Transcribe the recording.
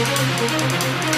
Música